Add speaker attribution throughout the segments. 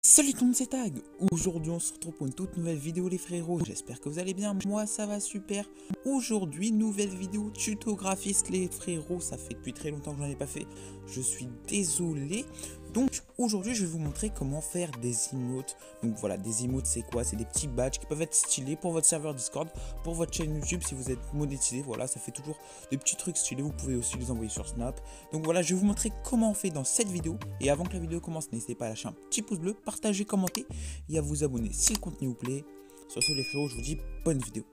Speaker 1: Salut tout le monde c'est Tag. Aujourd'hui on se retrouve pour une toute nouvelle vidéo les frérots. J'espère que vous allez bien, moi ça va super. Aujourd'hui nouvelle vidéo tuto graphiste les frérots. Ça fait depuis très longtemps que j'en ai pas fait. Je suis désolé donc aujourd'hui je vais vous montrer comment faire des emotes. Donc voilà, des emotes c'est quoi? C'est des petits badges qui peuvent être stylés pour votre serveur Discord, pour votre chaîne YouTube si vous êtes monétisé. Voilà, ça fait toujours des petits trucs stylés. Vous pouvez aussi les envoyer sur Snap. Donc voilà, je vais vous montrer comment on fait dans cette vidéo. Et avant que la vidéo commence, n'hésitez pas à lâcher un petit pouce bleu, partager, commenter et à vous abonner si le contenu vous plaît. Sur ce les frérots, je vous dis bonne vidéo.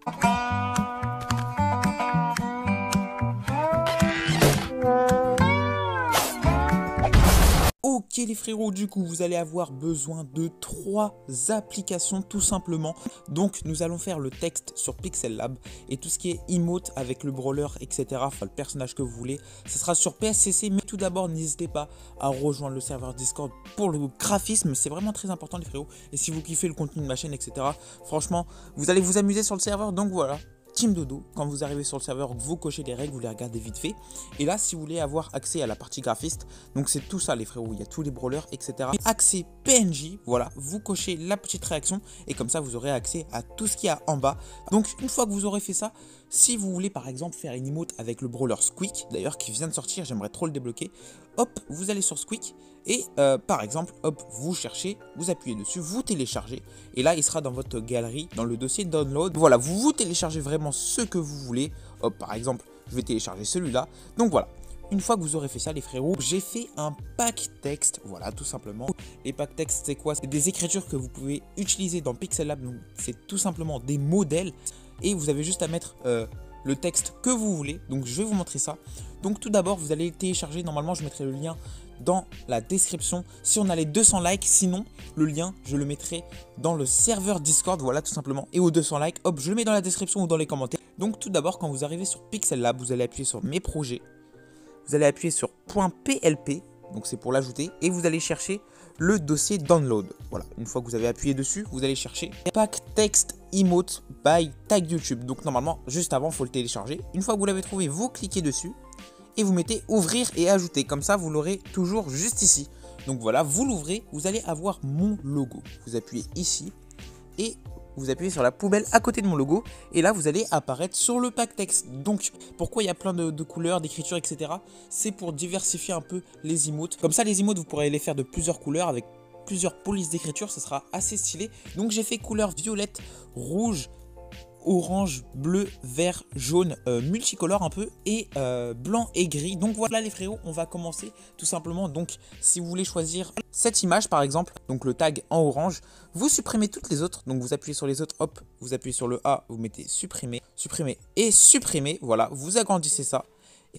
Speaker 1: Les frérots, du coup vous allez avoir besoin de trois applications tout simplement. Donc nous allons faire le texte sur Pixel Lab et tout ce qui est emote avec le brawler etc. Enfin le personnage que vous voulez. Ce sera sur PSCC mais tout d'abord n'hésitez pas à rejoindre le serveur Discord pour le graphisme. C'est vraiment très important les frérots. Et si vous kiffez le contenu de ma chaîne etc. Franchement vous allez vous amuser sur le serveur donc voilà. Team Dodo, quand vous arrivez sur le serveur, vous cochez les règles, vous les regardez vite fait. Et là, si vous voulez avoir accès à la partie graphiste, donc c'est tout ça les frérots, il y a tous les brawlers, etc. Accès PNJ, voilà, vous cochez la petite réaction et comme ça, vous aurez accès à tout ce qu'il y a en bas. Donc une fois que vous aurez fait ça, si vous voulez par exemple faire une emote avec le brawler Squeak, d'ailleurs qui vient de sortir, j'aimerais trop le débloquer, hop, vous allez sur Squeak et euh, par exemple, hop, vous cherchez, vous appuyez dessus, vous téléchargez. Et là, il sera dans votre galerie, dans le dossier download. Voilà, vous vous téléchargez vraiment ce que vous voulez. Hop, par exemple, je vais télécharger celui-là. Donc voilà, une fois que vous aurez fait ça les frérots, j'ai fait un pack texte, voilà tout simplement. Les pack texte c'est quoi? C'est des écritures que vous pouvez utiliser dans Pixel Lab, donc c'est tout simplement des modèles. Et vous avez juste à mettre euh, le texte que vous voulez, donc je vais vous montrer ça. Donc tout d'abord vous allez télécharger, normalement je mettrai le lien dans la description si on a les 200 likes. Sinon, le lien, je le mettrai dans le serveur Discord, voilà tout simplement. Et aux 200 likes, hop, je le mets dans la description ou dans les commentaires. Donc tout d'abord, quand vous arrivez sur Pixel Lab, vous allez appuyer sur Mes projets. Vous allez appuyer sur .plp, donc c'est pour l'ajouter. Et vous allez chercher le dossier download. Voilà, une fois que vous avez appuyé dessus, vous allez chercher Pack Text Emote by Tag YouTube. Donc normalement, juste avant, il faut le télécharger. Une fois que vous l'avez trouvé, vous cliquez dessus et vous mettez ouvrir et ajouter. Comme ça, vous l'aurez toujours juste ici. Donc voilà, vous l'ouvrez, vous allez avoir mon logo. Vous appuyez ici et vous appuyez sur la poubelle à côté de mon logo et là vous allez apparaître sur le pack texte. Donc pourquoi il y a plein de, couleurs, d'écriture, etc. C'est pour diversifier un peu les emotes. Comme ça les emotes vous pourrez les faire de plusieurs couleurs avec plusieurs polices d'écriture, ça sera assez stylé. Donc j'ai fait couleur violette, rouge, orange, bleu, vert, jaune, euh, multicolore un peu et euh, blanc et gris. Donc voilà les frérots, on va commencer tout simplement. Donc si vous voulez choisir cette image par exemple, donc le tag en orange, vous supprimez toutes les autres. Donc vous appuyez sur les autres, hop, vous appuyez sur le A, vous mettez supprimer, supprimer et supprimer. Voilà, vous agrandissez ça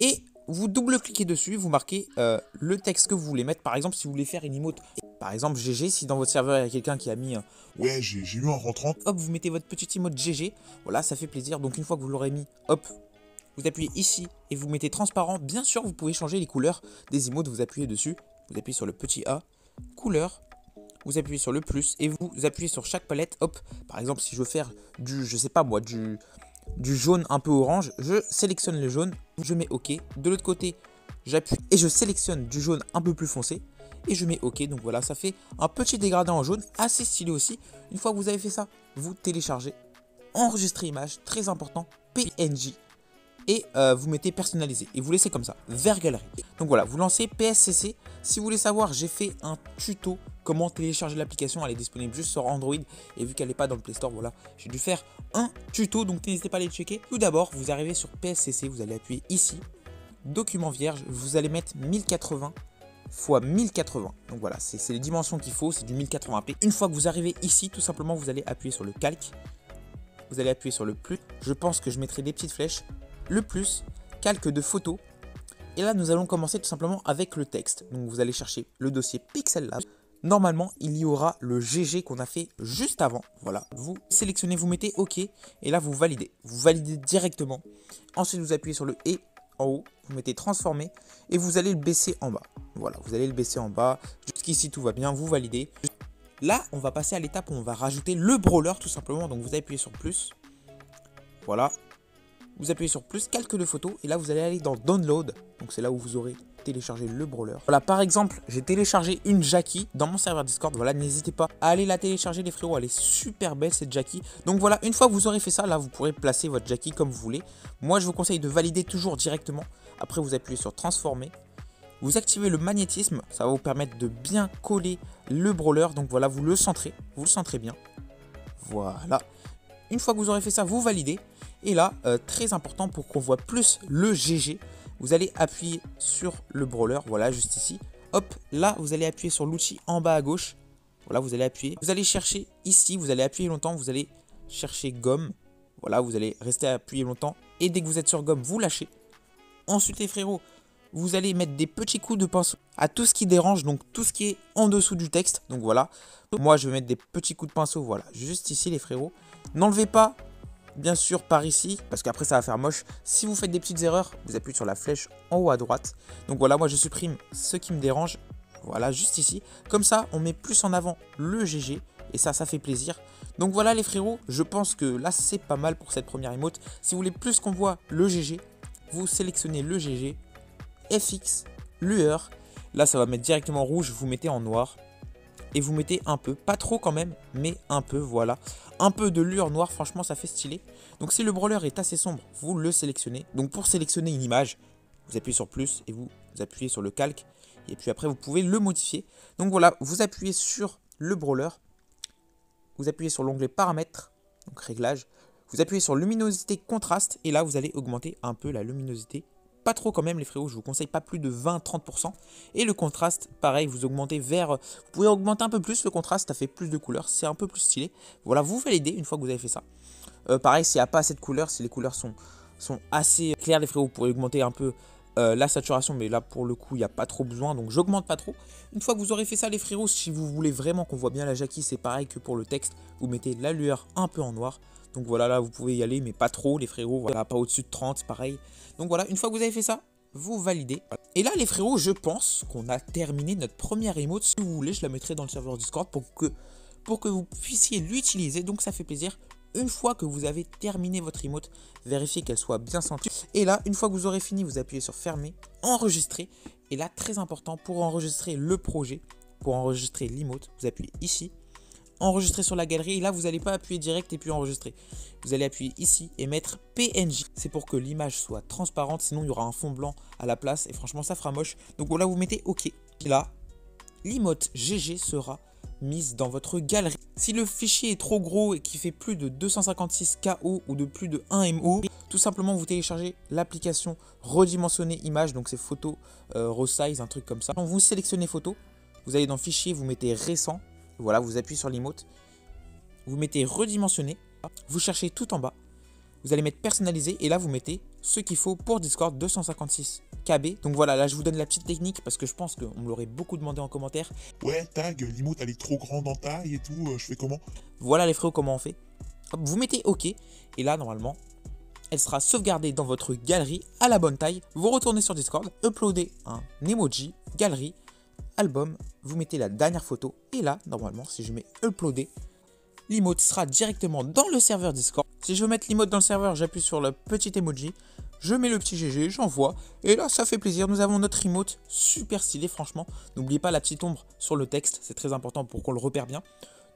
Speaker 1: et vous double-cliquez dessus, vous marquez euh, le texte que vous voulez mettre. Par exemple, si vous voulez faire une emote, par exemple GG, si dans votre serveur il y a quelqu'un qui a mis...
Speaker 2: ouais, j'ai eu un rentrant.
Speaker 1: Hop, vous mettez votre petite emote GG. Voilà, ça fait plaisir. Donc une fois que vous l'aurez mis, hop, vous appuyez ici et vous mettez transparent. Bien sûr, vous pouvez changer les couleurs des emotes. Vous appuyez dessus, vous appuyez sur le petit A, couleur, vous appuyez sur le plus et vous appuyez sur chaque palette. Hop, par exemple, si je veux faire du, je sais pas moi, du du jaune un peu orange, je sélectionne le jaune, je mets OK. De l'autre côté, j'appuie et je sélectionne du jaune un peu plus foncé et je mets OK. Donc voilà, ça fait un petit dégradé en jaune, assez stylé aussi. Une fois que vous avez fait ça, vous téléchargez, enregistrez image, très important, PNG et euh, vous mettez personnalisé et vous laissez comme ça, vers galerie. Donc voilà, vous lancez PSCC. Si vous voulez savoir, j'ai fait un tuto comment télécharger l'application. Elle est disponible juste sur Android et vu qu'elle n'est pas dans le Play Store, voilà, j'ai dû faire un tuto. Donc n'hésitez pas à aller checker. Tout d'abord, vous arrivez sur PSCC, vous allez appuyer ici, document vierge, vous allez mettre 1080 x 1080. Donc voilà, c'est les dimensions qu'il faut, c'est du 1080p. Une fois que vous arrivez ici, tout simplement, vous allez appuyer sur le calque. Vous allez appuyer sur le plus. Je pense que je mettrai des petites flèches le plus, calque de photos. Et là, nous allons commencer tout simplement avec le texte. Donc, vous allez chercher le dossier Pixel Lab. Normalement, il y aura le GG qu'on a fait juste avant. Voilà, vous sélectionnez, vous mettez OK. Et là, vous validez. Vous validez directement. Ensuite, vous appuyez sur le E en haut. Vous mettez transformer. Et vous allez le baisser en bas. Voilà, vous allez le baisser en bas. Jusqu'ici, tout va bien. Vous validez. Là, on va passer à l'étape où on va rajouter le brawler tout simplement. Donc, vous appuyez sur plus. Voilà, vous appuyez sur plus, calque de photos, et là vous allez aller dans Download, donc c'est là où vous aurez télécharger le brawler. Voilà, par exemple, j'ai téléchargé une Jackie dans mon serveur Discord. Voilà, n'hésitez pas à aller la télécharger les frérots, elle est super belle cette Jackie. Donc voilà, une fois que vous aurez fait ça, là vous pourrez placer votre Jackie comme vous voulez. Moi je vous conseille de valider toujours directement. Après vous appuyez sur transformer. Vous activez le magnétisme, ça va vous permettre de bien coller le brawler. Donc voilà, vous le centrez, vous le centrez bien. Voilà. Une fois que vous aurez fait ça, vous validez. Et là, euh, très important pour qu'on voit plus le GG, vous allez appuyer sur le brawler, voilà, juste ici. Hop, là, vous allez appuyer sur l'outil en bas à gauche. Voilà, vous allez appuyer. Vous allez chercher ici, vous allez appuyer longtemps, vous allez chercher gomme. Voilà, vous allez rester appuyé longtemps. Et dès que vous êtes sur gomme, vous lâchez. Ensuite, les frérots, vous allez mettre des petits coups de pinceau à tout ce qui dérange, donc tout ce qui est en dessous du texte. Donc voilà, moi je vais mettre des petits coups de pinceau, voilà, juste ici les frérots. N'enlevez pas, bien sûr, par ici, parce qu'après ça va faire moche. Si vous faites des petites erreurs, vous appuyez sur la flèche en haut à droite. Donc voilà, moi je supprime ce qui me dérange, voilà, juste ici. Comme ça, on met plus en avant le GG, et ça, ça fait plaisir. Donc voilà les frérots, je pense que là c'est pas mal pour cette première emote. Si vous voulez plus qu'on voit le GG, vous sélectionnez le GG, FX, lueur. Là, ça va mettre directement rouge, vous mettez en noir. Et vous mettez un peu, pas trop quand même, mais un peu, voilà. Un peu de lueur noire, franchement, ça fait stylé. Donc si le brawler est assez sombre, vous le sélectionnez. Donc pour sélectionner une image, vous appuyez sur plus et vous appuyez sur le calque. Et puis après, vous pouvez le modifier. Donc voilà, vous appuyez sur le brawler. Vous appuyez sur l'onglet paramètres, donc réglage. Vous appuyez sur luminosité contraste et là, vous allez augmenter un peu la luminosité pas trop quand même les frérots, je vous conseille pas plus de 20-30%. Et le contraste, pareil, vous augmentez vers... Vous pouvez augmenter un peu plus le contraste, ça fait plus de couleurs, c'est un peu plus stylé. Voilà, vous validez une fois que vous avez fait ça. Euh, pareil, s'il n'y a pas assez de couleurs, si les couleurs sont, sont assez claires les frérots, vous pourrez augmenter un peu euh, la saturation, mais là pour le coup il n'y a pas trop besoin, donc j'augmente pas trop. Une fois que vous aurez fait ça les frérots, si vous voulez vraiment qu'on voit bien la Jackie, c'est pareil que pour le texte, vous mettez la lueur un peu en noir. Donc voilà, là vous pouvez y aller, mais pas trop les frérots, voilà, pas au-dessus de 30, pareil. Donc voilà, une fois que vous avez fait ça, vous validez. Et là les frérots, je pense qu'on a terminé notre première emote. Si vous voulez, je la mettrai dans le serveur Discord pour que, pour que vous puissiez l'utiliser, donc ça fait plaisir. Une fois que vous avez terminé votre emote, vérifiez qu'elle soit bien sentie. Et là, une fois que vous aurez fini, vous appuyez sur fermer, enregistrer. Et là, très important, pour enregistrer le projet, pour enregistrer l'emote, vous appuyez ici enregistrer sur la galerie. Et là, vous n'allez pas appuyer direct et puis enregistrer. Vous allez appuyer ici et mettre PNJ. C'est pour que l'image soit transparente, sinon il y aura un fond blanc à la place et franchement ça fera moche. Donc voilà, vous mettez OK. Et là, l'emote GG sera mise dans votre galerie. Si le fichier est trop gros et qui fait plus de 256 KO ou de plus de 1 MO, tout simplement vous téléchargez l'application redimensionner image, donc c'est photo euh, resize, un truc comme ça. Donc vous sélectionnez photo, vous allez dans fichier, vous mettez récent, voilà, vous appuyez sur l'emote. Vous mettez redimensionner. Vous cherchez tout en bas. Vous allez mettre personnaliser et là vous mettez ce qu'il faut pour Discord 256 KB. Donc voilà, là je vous donne la petite technique parce que je pense qu'on me l'aurait beaucoup demandé en commentaire.
Speaker 2: Ouais, tag, l'emote elle est trop grande en taille et tout, euh, je fais comment?
Speaker 1: Voilà les frérots comment on fait. vous mettez OK et là normalement elle sera sauvegardée dans votre galerie à la bonne taille. Vous retournez sur Discord, uploadez un emoji, galerie, album, vous mettez la dernière photo et là, normalement, si je mets uploader, l'emote sera directement dans le serveur Discord. Si je veux mettre l'emote dans le serveur, j'appuie sur le petit emoji, je mets le petit GG, j'envoie, et là ça fait plaisir, nous avons notre emote super stylé franchement. N'oubliez pas la petite ombre sur le texte, c'est très important pour qu'on le repère bien.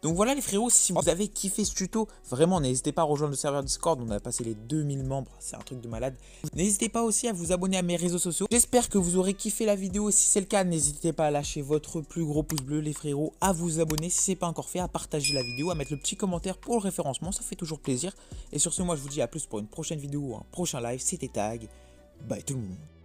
Speaker 1: Donc voilà les frérots, si vous avez kiffé ce tuto, vraiment n'hésitez pas à rejoindre le serveur Discord, on a passé les 2000 membres, c'est un truc de malade. N'hésitez pas aussi à vous abonner à mes réseaux sociaux. J'espère que vous aurez kiffé la vidéo, si c'est le cas, n'hésitez pas à lâcher votre plus gros pouce bleu les frérots, à vous abonner si c'est pas encore fait, à partager la vidéo, à mettre le petit commentaire pour le référencement, ça fait toujours plaisir. Et sur ce, moi je vous dis à plus pour une prochaine vidéo ou un prochain live, c'était Tag, bye tout le monde.